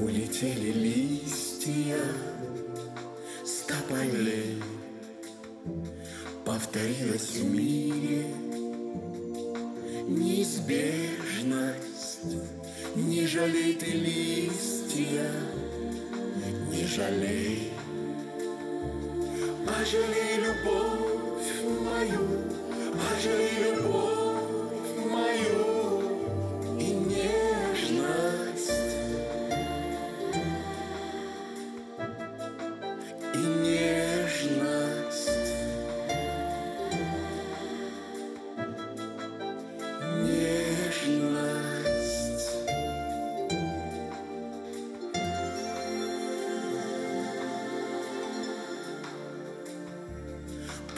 Улетели листья стопами. Повторилась в мире неизбежность. Не жалей ты листья, не жалей. Пожалей любовь мою, пожалей любовь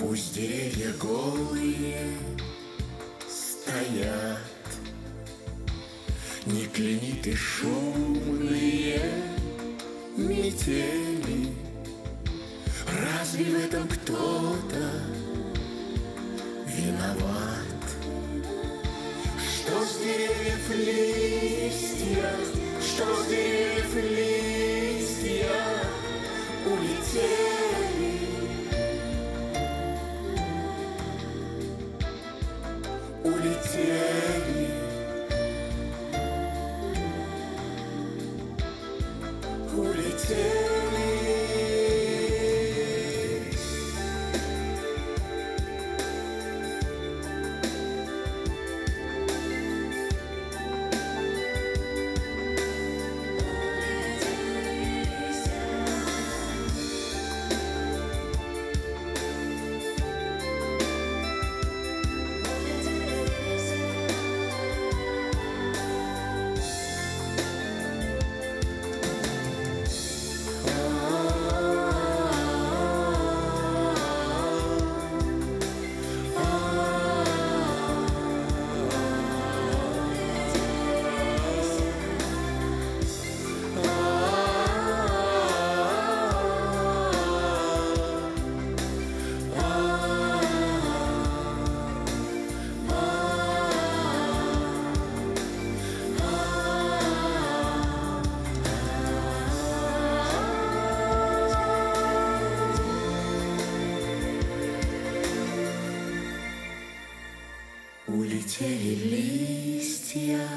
Пусть деревья голые стоят, Не клениты шумные метели. Разве в этом кто-то виноват? Что с деревьев листья, Улетели листья